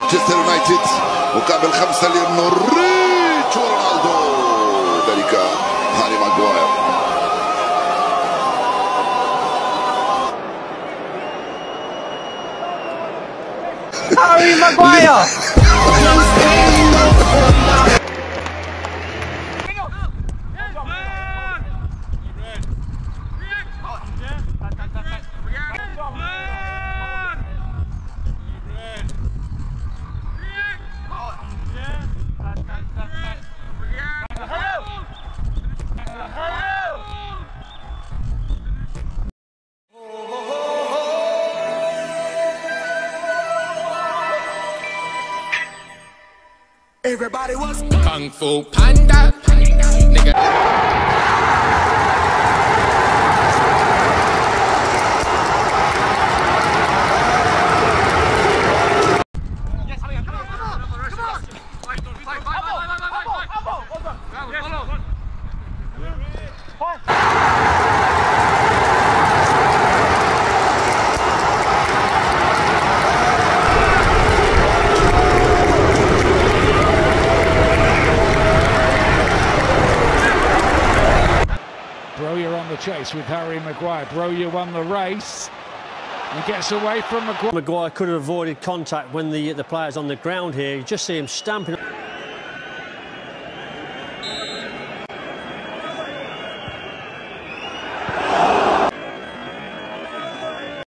مانشستر يونايتد مقابل خمسة لنوريتش ورونالدو ذلك هاري ماغواير Harry Maguire! Everybody was Kung Fu Panda. Nigga. Broja on the chase with Harry Maguire. Broja won the race and gets away from Maguire. Maguire could have avoided contact when the the players on the ground here. You just see him stamping.